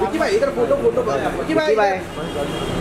विकी भाई इधर photo photo Vicky भाई। भाई।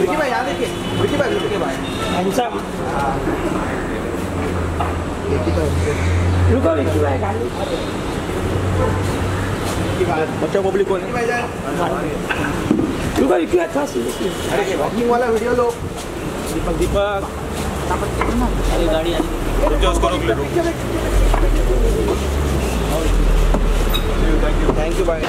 विकी भाई यहाँ देखिए। विकी भाई विकी भाई। हैंडसम रुको विक्की भाई। बच्चा पब्लिक कौन विकी रुको विक्की भाई थोड़ा अरे वॉकिंग वाला वीडियो लो। दीपक दीपक। अरे गाड़ी आ रही उसको रोक ले थैंक यू भाई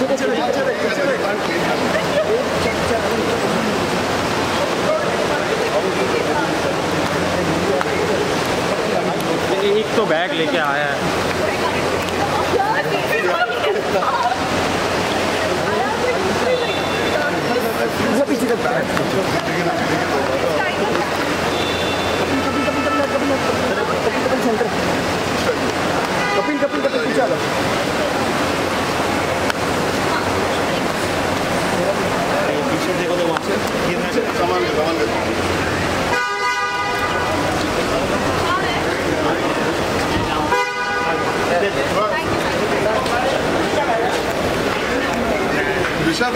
तो चले एक तो बैग लेके आया है। Kapil, kapil, kapil, escuchalo. Bisa.